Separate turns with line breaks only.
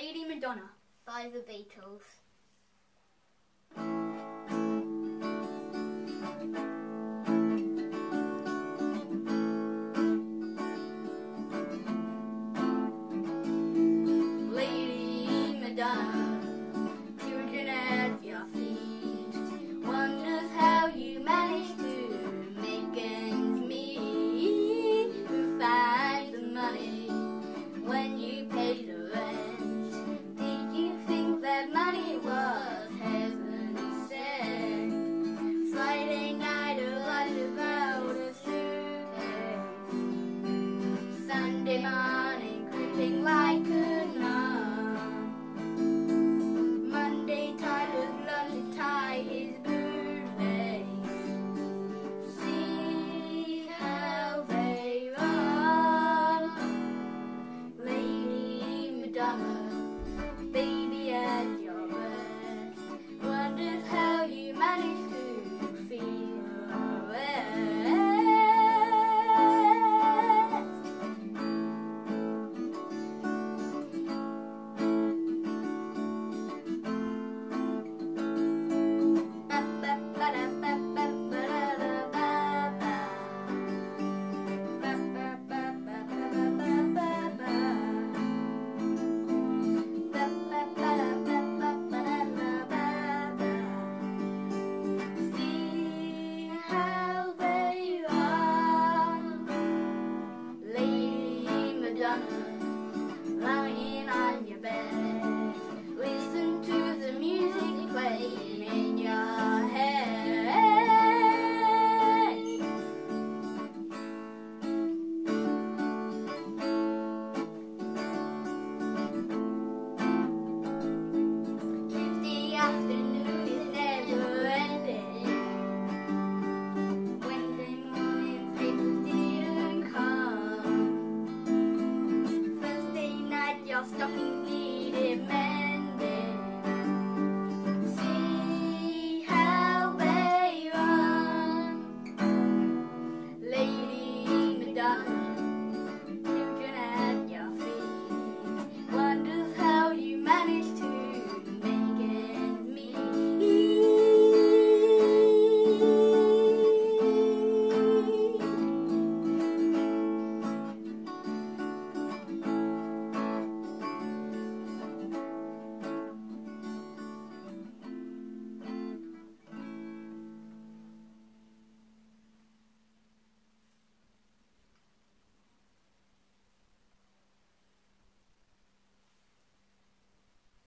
Lady Madonna.
by the Beatles.
けな Lady